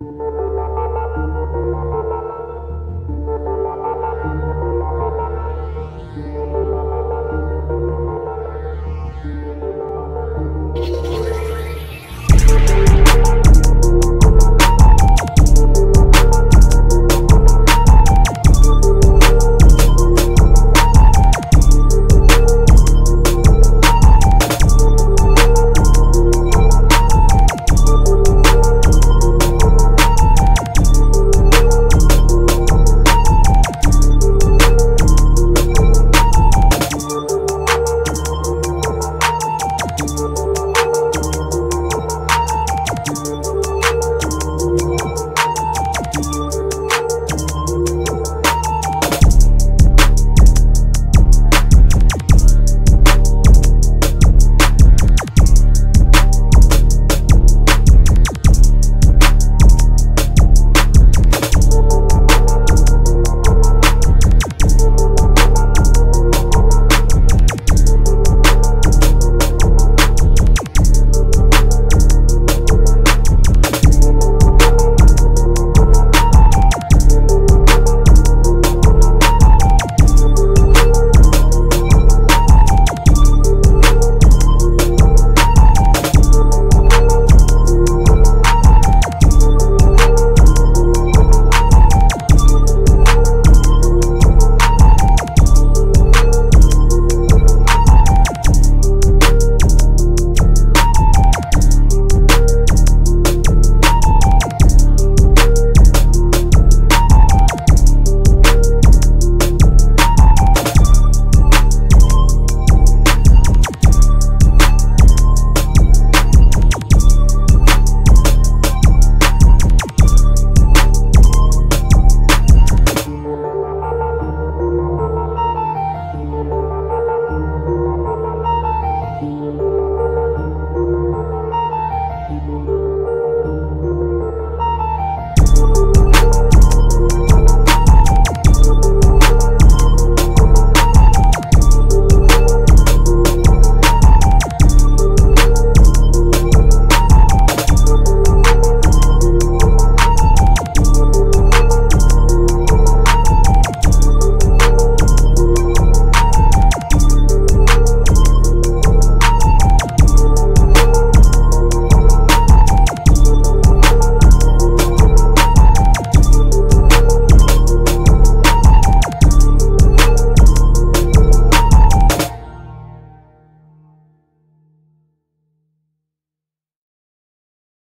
you.